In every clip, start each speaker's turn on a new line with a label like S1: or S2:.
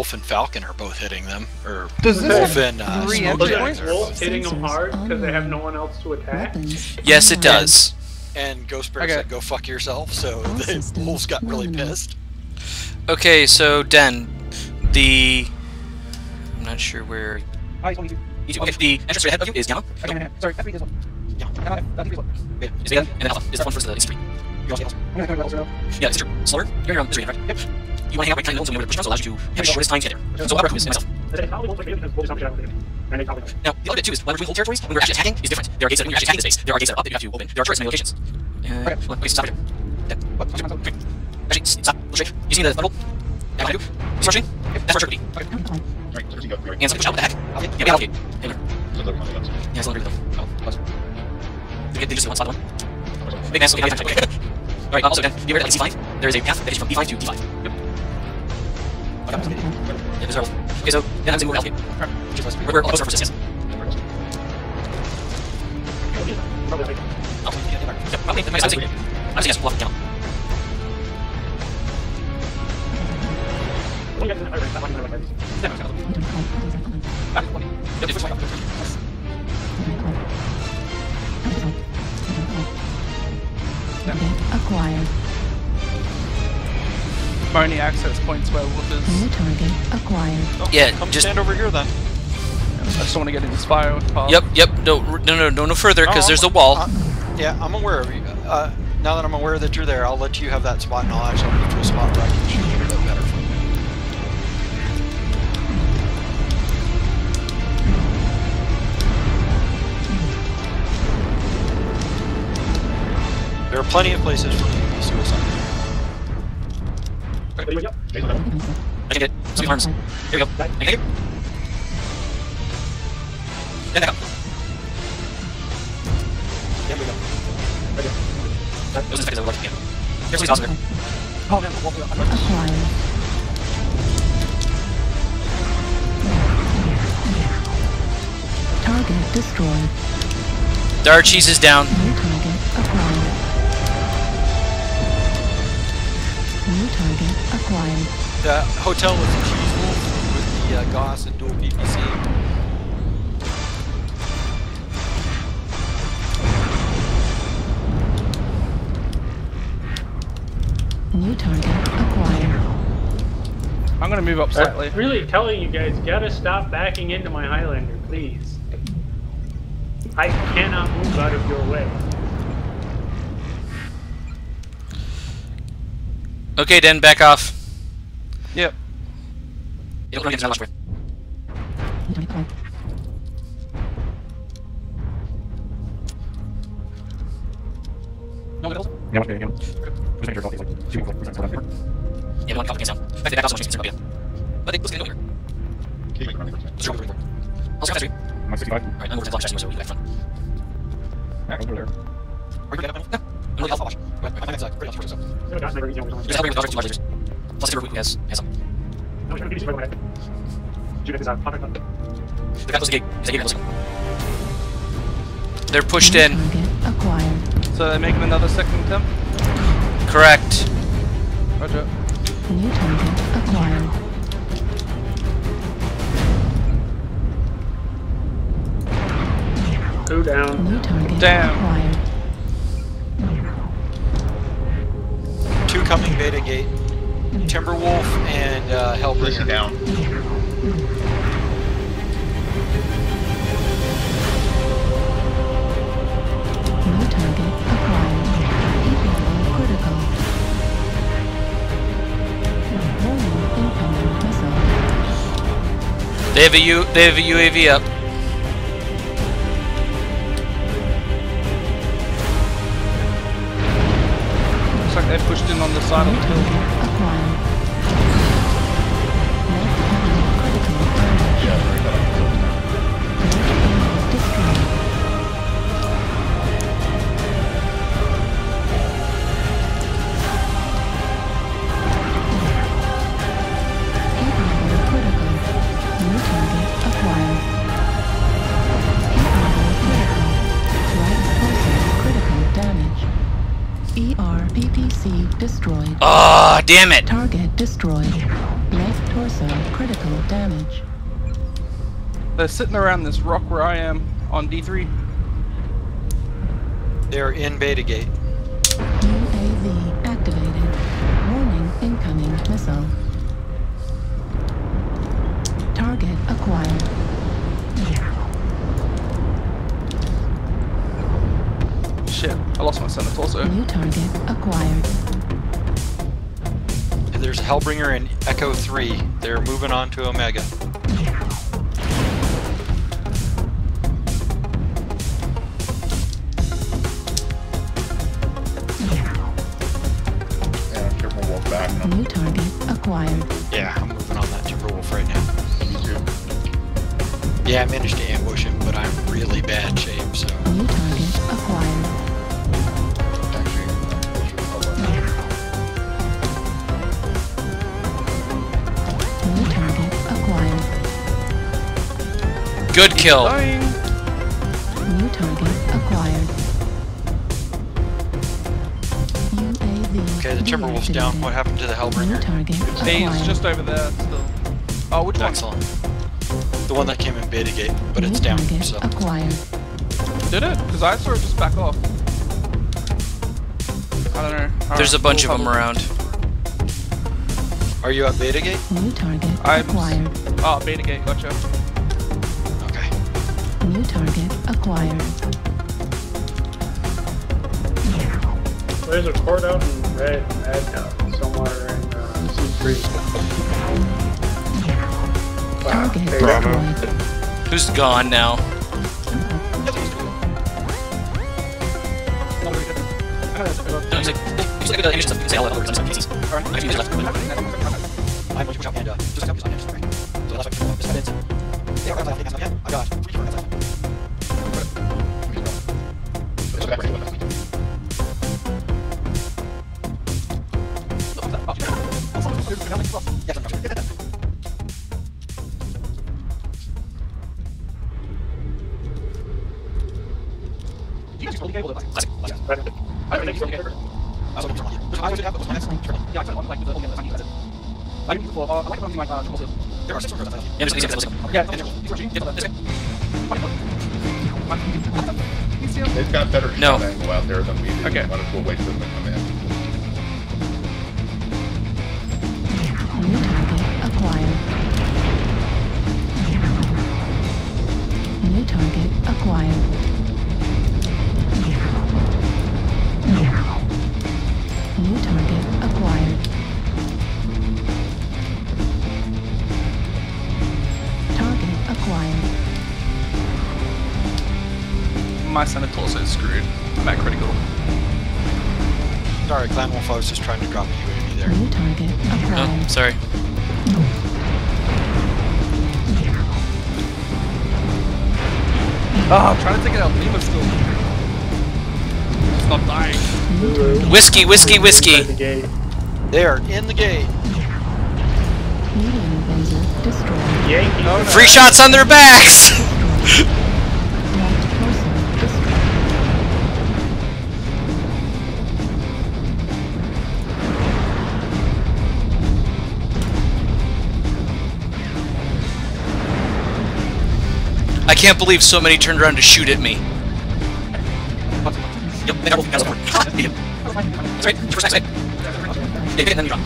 S1: Wolf and Falcon are both hitting them, or
S2: Does
S1: Wolf
S2: have
S1: and uh, Smoke
S2: entry
S1: Jags are
S3: Wolf
S1: both.
S3: hitting them hard because they have no one else to attack.
S4: Yes, it does.
S1: And Ghost Bear
S2: Okay.
S1: said, "Go fuck yourself." So
S5: All
S1: the Wolves got really pissed.
S4: Okay, so Den, the I'm not sure where. E2. Okay, the entrance right ahead of you is Gamma.
S2: Okay, okay, sorry, F3 is one.
S1: Yeah.
S2: Gamma, F3 is one.
S4: Okay, and then Alpha. Is that one first? The is three.
S1: You also-
S2: I'm gonna go to level zero.
S4: Yeah, Sister Slower. You're here on this right? Yep. You want to hang out right kind of middle, so you know where the push comes, allows you to have the shortest time to get there. So I'll is myself.
S3: They probably won't forget because Wolf is not gonna have And they probably
S4: Now, the other bit too is when we're doing whole territories, when we're actually attacking, is different. There are gates that when you're actually attacking the space, there are gates that are up that you have to open. There are turrets in many locations. Uh,
S2: Okay.
S4: well, okay, stop it. Then,
S2: What? What's your concept?
S4: okay. Actually, stop. Little shake. You see the bubble? Yeah, what I do? You see what I'm shooting? That's where it should be.
S5: Online.
S6: Right, so go. Right.
S4: And so push out. What the heck?
S2: Okay.
S4: Yeah, we allocate. Yeah,
S6: So they're one of them.
S4: yeah, still agree with them. Oh, close. They they just one spot one. Big mass, okay, now you time. Okay. Alright, also then, be aware that like C5, there is a path that is from B5 to D5. Yep. Yeah, Okay, so move allocate. Which is less. We're, we're closer for yes.
S3: probably
S4: yeah, then I would say, I would say yes, bluff, yeah.
S3: when
S2: My only access points where Wolf is.
S5: New target acquired.
S4: Yeah,
S1: Come
S4: just
S1: stand over here then.
S2: I just don't want to get in this fire path.
S4: Yep, yep. No, no, no, no, no further because
S1: No,
S4: there's a
S1: I'm-
S4: wall.
S1: uh, yeah, I'm aware of you. Uh, now that I'm aware that you're there, I'll let you have that spot, and I'll actually move to a spot where I can shoot you a bit better. From. There are plenty of places for you to be suicide.
S6: Jason, no.
S4: I can get it. Sweet arms. Here we go. I can get it. Then back up.
S1: There we go.
S4: Those are the seconds I would like to get. Here's somebody's awesome
S2: Oh man, I'm not-
S5: Acquired. Target destroyed.
S4: there. Dar cheese is down.
S1: The hotel with the cheese wolf with the uh, Gauss and dual PPC.
S5: New target acquired.
S2: I'm gonna move up slightly.
S3: I'm really telling you guys, gotta stop backing into my Highlander, please. I cannot move out of your way.
S4: Okay, then back off.
S2: Yep.
S4: You don't run against that much for
S5: New target acquired.
S4: No middles?
S6: Yeah, okay, yeah. Just make sure it's like two percent for that.
S4: Yeah, we want to against down. In fact, they back off so much against Serbia. But they, let's get it over here.
S6: Can you make it running for a second?
S4: Let's drop it over here. I'll see three.
S6: I'm 65.
S4: Alright, I'm over 10 blocks, so we back front.
S6: Yeah, over there.
S4: Are you going to No. I'm really alpha watch. Go ahead. I'm inside. Pretty alpha so.
S3: No, got sniper, he's the only one.
S4: There's a helper with dodgers, two large lasers. Plus, Timber who has, has some.
S3: No, he's gonna away. Shoot at this out. Pop it, pop it.
S4: The guy close the gate. Is that gate close? They're pushed in.
S5: acquired.
S2: So they're making another second attempt.
S4: Correct.
S2: Roger.
S5: New target acquired.
S3: Two down.
S5: New target
S2: Damn.
S5: acquired.
S1: Two coming Beta Gate. Timberwolf and uh,
S6: Listen
S1: Hellbringer.
S6: down.
S5: New target acquired. Equal critical. Warning incoming missile.
S4: They have a U. They have a UAV up.
S2: Looks like they pushed in on the side of the hill.
S5: ER destroyed.
S4: Ah, damn it.
S5: Target destroyed. Left torso critical damage.
S2: They're sitting around this rock where I am on D3.
S1: They're in Beta Gate.
S5: UAV activated. Warning incoming missile. Target acquired.
S2: Shit, I lost my center torso.
S5: New target acquired.
S1: There's Hellbringer and Echo 3. They're moving on to Omega.
S6: Yeah, Triple Wolf back. No,
S5: New target acquired.
S1: Yeah, I'm moving on that Timberwolf right now.
S6: me.
S1: Yeah, I managed to ambush him, but I'm really bad shape, so.
S5: New target acquired.
S4: Good kill.
S2: Dying.
S5: New target acquired. UAV
S1: Okay, the Timberwolf's down. What happened to the
S5: New
S1: Hellbringer?
S5: target
S2: He's
S5: acquired.
S2: just over there still. Oh, which one?
S1: Excellent. The one that came in Beta Gate, but it's down,
S5: target
S1: so.
S5: acquired.
S2: Did it? Because I saw it just back off. I don't know. Alright,
S4: There's a bunch of
S2: we'll
S4: them
S2: probably-
S4: around.
S1: Are you at Beta Gate?
S5: New target
S2: I'm-
S5: acquired.
S2: Oh, beta gate, gotcha.
S1: Okay.
S5: New target acquired.
S3: There's a court out in red, red now, somewhere in uh, C3. Wow,
S5: Target
S3: okay.
S4: Who's gone now?
S2: Not very good. I know
S4: Classic.
S3: I don't think so.
S1: I was turn on you. I was going to have those lines. Turn on.
S2: Yeah, I said one like the only other sign that's it. I didn't. Uh, I like it when my uh, triple seal.
S1: There are six of them.
S4: Yeah, just, just, just,
S2: Yeah,
S1: And
S2: yeah.
S1: they're-
S4: this way.
S6: They've got better
S4: No.
S6: shot angle out there than we do.
S2: Okay.
S6: Might as well wait for them to come in.
S5: New target acquired. New target acquired.
S2: My center torso is screwed. I'm at critical.
S1: Sorry, Clan Wolf, I was just trying to drop you UAV there.
S5: New target
S4: Oh,
S5: acquired.
S4: sorry.
S2: Oh, I'm trying to take it out. Lima still. It's not dying.
S5: New.
S4: Whiskey, whiskey, whiskey.
S3: Inside the gate.
S1: They are in the gate.
S5: Medium laser destroyed.
S2: No, no.
S4: Free shots on their backs! can't believe so many turned around to shoot at me. Yep, they are both guys over. Right, first side. Yeah, and drop.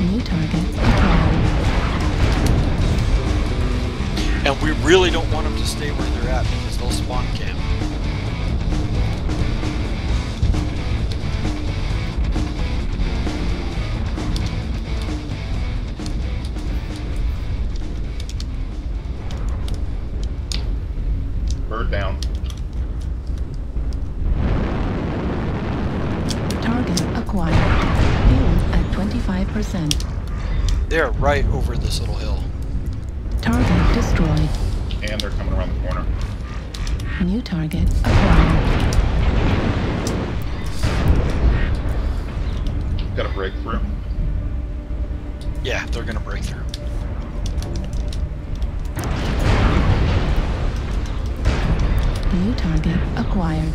S5: New target.
S1: And we really don't want them to stay where they're at because they'll spawn camp. Over this little hill.
S5: Target destroyed.
S6: And they're coming around the corner.
S5: New target acquired.
S6: Got a breakthrough.
S1: Yeah, they're gonna break through.
S5: New target acquired.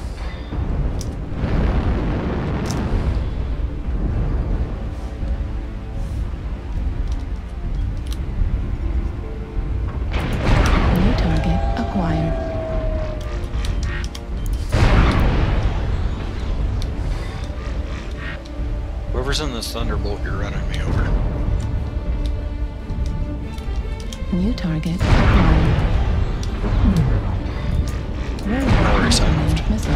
S1: This Thunderbolt, you're running me over.
S5: New target acquired. Very
S1: worries, I
S5: missile.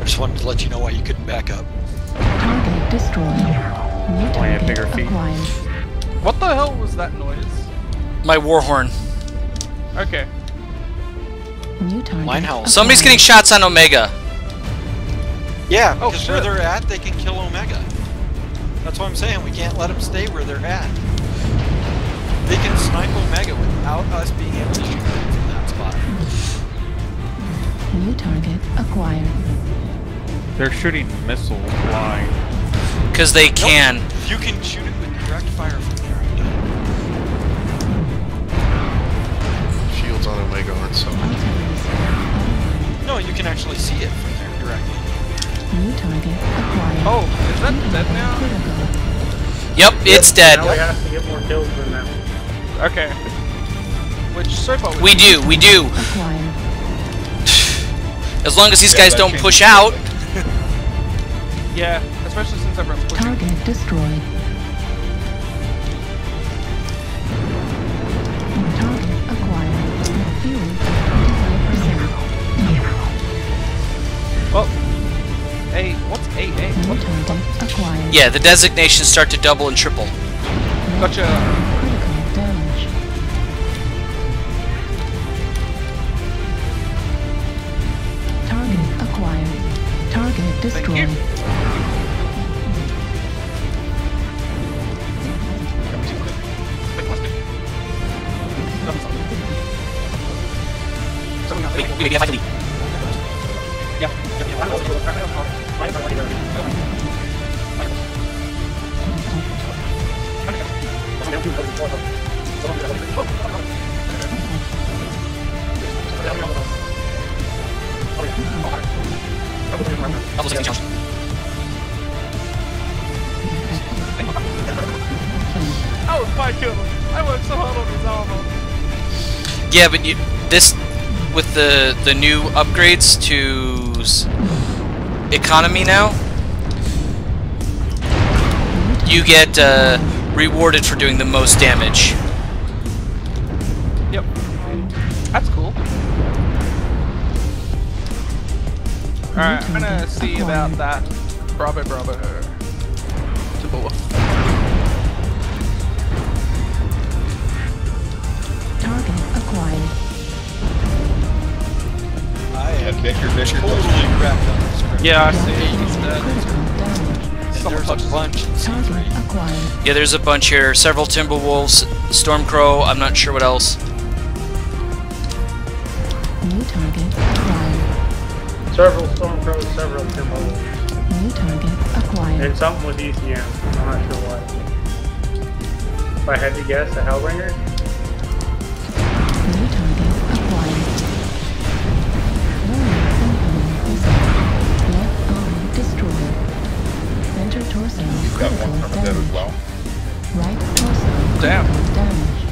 S1: I just wanted to let you know why you couldn't back up.
S5: Target destroyed. New
S2: yeah,
S5: target
S2: bigger feet.
S5: acquired.
S2: What the hell was that noise?
S4: My warhorn.
S2: Okay.
S5: New target.
S1: Mine house.
S4: Somebody's getting shots on Omega.
S1: Yeah,
S2: Oh,
S1: because where they're at, they can kill Omega. That's what I'm saying. We can't let them stay where they're at. They can snipe Omega without us being able to shoot them from that spot.
S5: New target acquired.
S2: They're shooting missiles flying.
S4: Because they can.
S1: You can shoot it with direct fire from there.
S7: Shields on Omega aren't so.
S1: No, you can actually see it from there directly.
S5: New target acquired.
S2: Oh, is that dead now?
S5: Critical.
S4: Yep, it's dead.
S3: Now we have to get more kills than them.
S2: Okay. Which so far
S4: We do, we do.
S5: Acquired.
S4: As long as these
S6: Yeah,
S4: guys don't push out.
S2: Yeah, especially since everyone's pushing.
S5: Target destroyed.
S4: Yeah, the designations start to double and triple.
S2: Gotcha.
S4: Yeah, but you this with the the new upgrades to economy now, you get uh, rewarded for doing the most damage.
S2: Yep. That's cool. Alright, I'm gonna see about that. Bravo, bravo. To Boa.
S5: Target.
S1: I
S6: Yeah,
S1: am
S6: Victor, Victor.
S1: totally wrapped on this crap.
S2: Yeah, I see. He's dead.
S5: Critical damage.
S1: And
S2: Someone
S1: there's a bunch in
S5: Target
S1: C3.
S5: acquired.
S4: Yeah, there's a bunch here. Several Timberwolves, Stormcrow. I'm not sure what else.
S5: New target acquired.
S3: Several Stormcrows, several Timberwolves.
S5: New target acquired.
S3: And something with ECM. I'm not sure what. If I had to guess, a Hellbringer?
S6: Got one from dead as well.
S5: Right torso
S2: Damn.
S5: damage.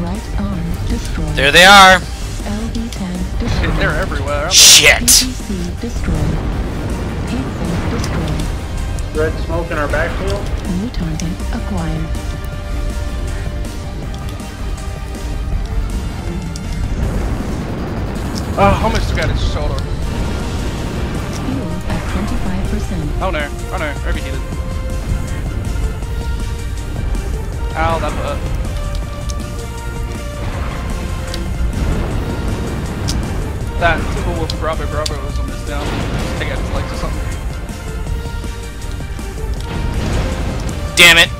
S5: Right arm destroyed.
S4: There they are.
S5: LB-10
S2: Shit,
S5: destroyed.
S2: they're everywhere.
S4: Shit.
S5: APC destroyed. Heat destroyed.
S3: Red smoke in our backfield?
S5: New target acquired.
S2: Oh, almost got his shoulder.
S5: Fuel at 25%.
S2: Oh no, oh no, overheated. Ow, that hurt. That Timberwolf Bravo Bravo was almost down. Take out his legs or something.
S4: Damn it.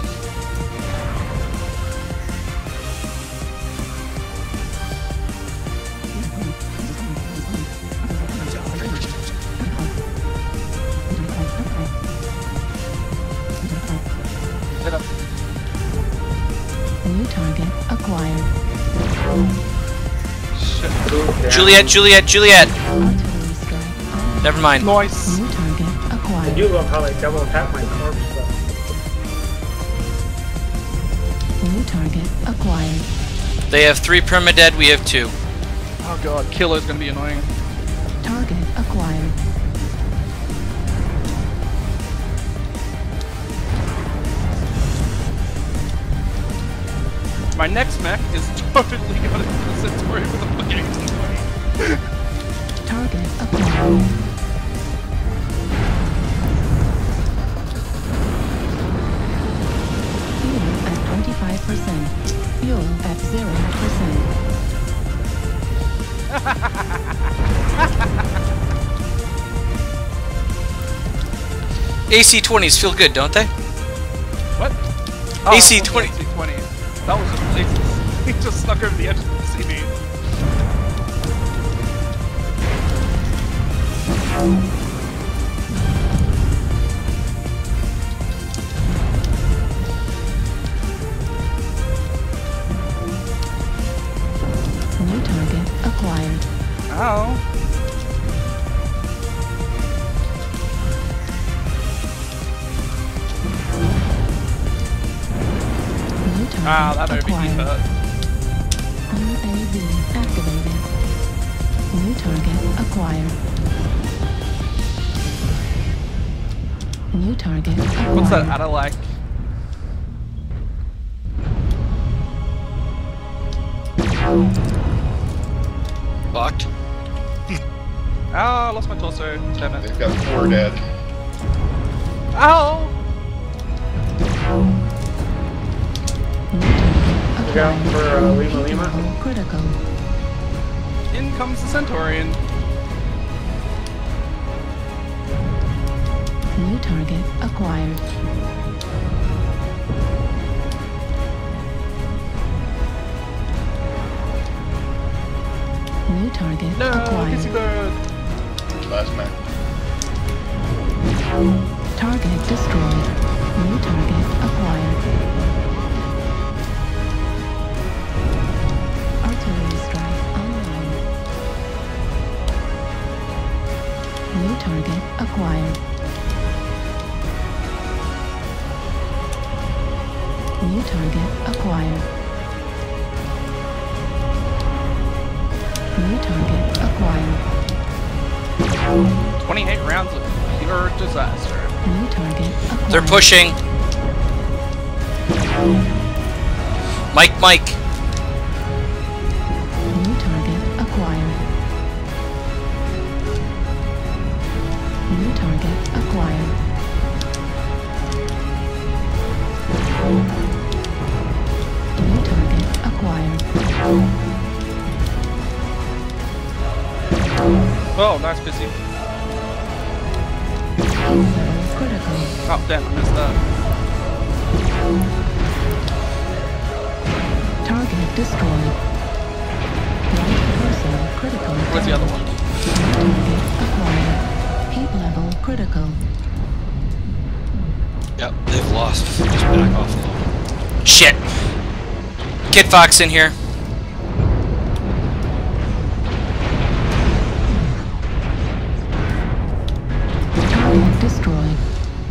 S4: Juliet, Juliet, Juliet! Never mind.
S2: Nice!
S3: I do love how double my corpse.
S5: New target acquired.
S4: They have three permadead, we have two.
S2: Oh god, killer's gonna be annoying.
S5: Target acquired.
S2: My next mech is totally gonna be the Centauri with a fucking
S5: Target acquired. Fuel at 25%. Fuel at 0%.
S4: AC-20s feel good, don't they?
S2: What?
S4: AC oh,
S2: that's
S4: 20.
S2: AC-20. That was just laces. He just snuck over the edge
S5: New target acquired.
S2: Ow.
S5: New target
S2: Ah, that
S5: acquired. Target acquired.
S2: What's that Adelac?
S1: Fucked.
S2: Ah, I lost my torso. Damn it.
S6: They've got four dead.
S2: Ow!
S5: New target
S3: Look out for uh, Lima Lima.
S5: Critical.
S2: In comes the Centaurian.
S5: New target acquired. New target
S2: No,
S5: acquired.
S6: Last man.
S5: Target destroyed. New target acquired. Artillery strike online. New target acquired. New target acquired. New target acquired.
S2: 28 rounds of pure disaster.
S5: New target acquired.
S4: They're pushing. Mike, Mike.
S2: Oh, nice busy.
S5: Critical.
S2: Oh, damn, I missed that.
S5: Target destroyed. Right critical.
S2: Where's the other one?
S5: Acquired. Heat level critical.
S1: Yep, they've lost. Just back off a little.
S4: Shit. Kit Fox in here.
S5: Destroyed.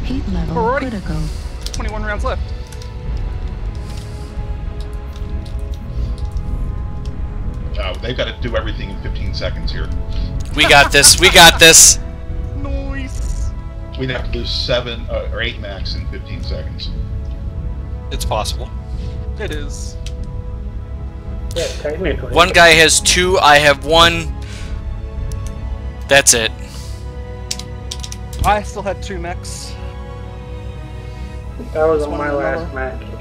S5: Heat level
S2: Alrighty.
S5: critical.
S2: 21 rounds left.
S6: Uh, they've got to do everything in 15 seconds here.
S4: We got this. We got this.
S2: Nice.
S6: We'd have to lose seven uh, or eight max in 15 seconds.
S1: It's possible.
S2: It is.
S4: One guy has two. I have one. That's it.
S2: I still had two mechs.
S3: That was on my last match.